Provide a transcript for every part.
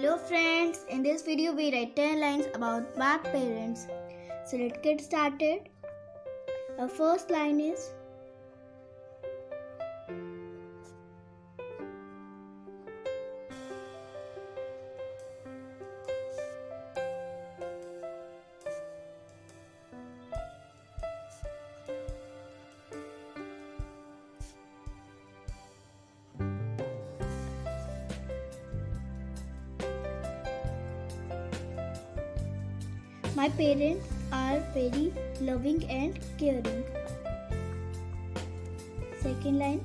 Hello friends, in this video we write 10 lines about bad parents. So let's get started. Our first line is My parents are very loving and caring. Second line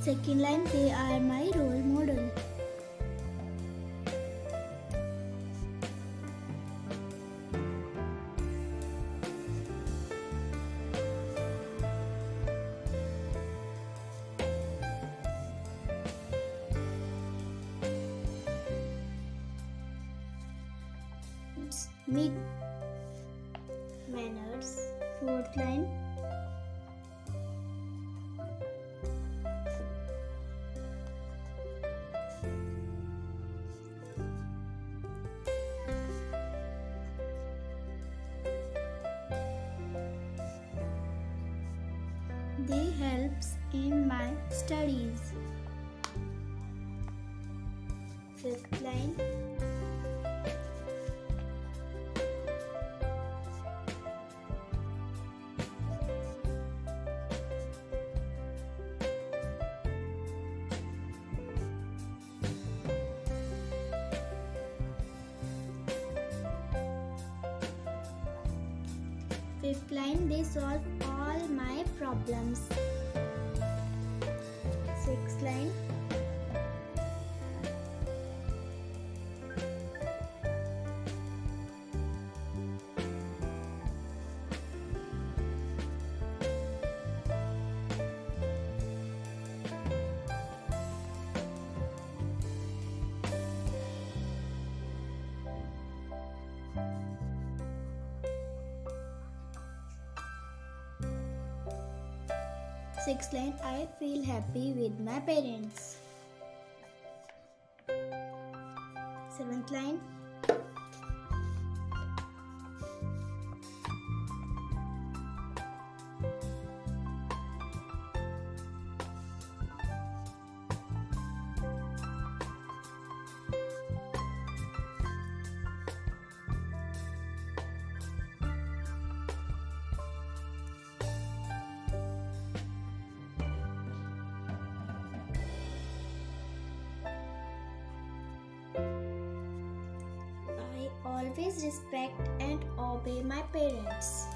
Second line, they are my role model. Meet manners. Fourth line. They helps in my studies. Fifth line. Fifth line, they solve all my problems. Sixth line, Sixth line, I feel happy with my parents. Seventh line, always respect and obey my parents.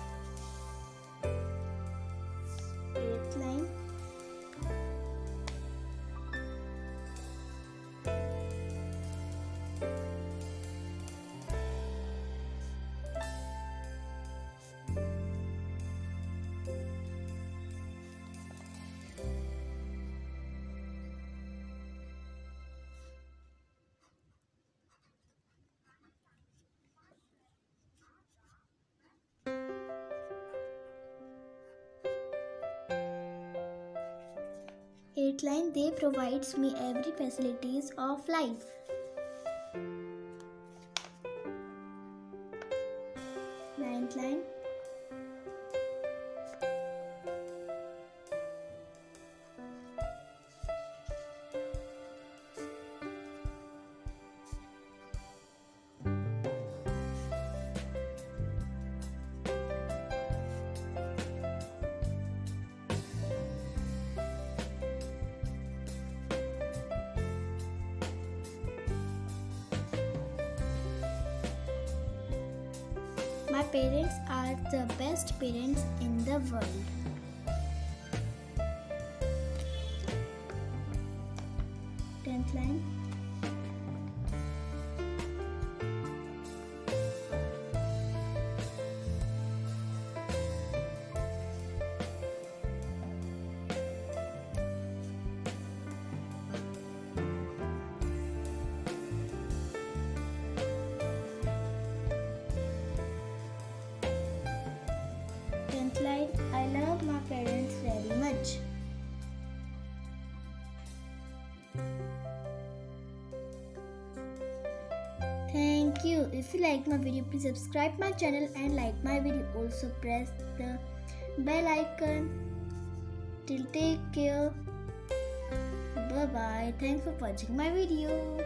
Eighth line, they provides me every facilities of life. My parents are the best parents in the world. Tenth line. 10th line I love my parents very much. Thank you. If you like my video, please subscribe my channel and like my video. Also press the bell icon. Till take care. Bye bye. Thanks for watching my video.